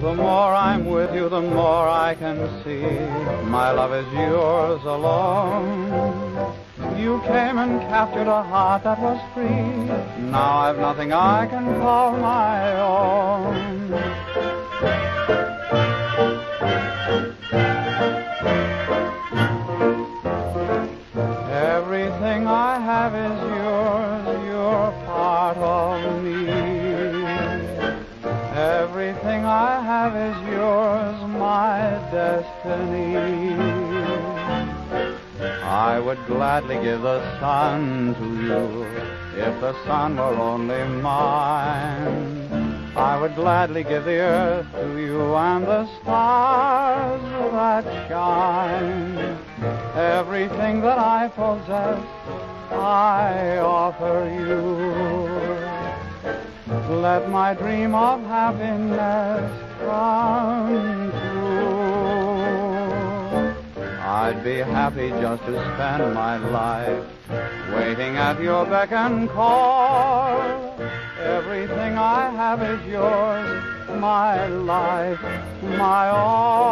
The more I'm with you, the more I can see my love is yours alone. You came and captured a heart that was free. Now I've nothing I can call my own. Is yours, my destiny. I would gladly give the sun to you if the sun were only mine. I would gladly give the earth to you and the stars that shine. Everything that I possess, I offer you. Let my dream of happiness I'd be happy just to spend my life waiting at your beck and call. Everything I have is yours, my life, my all.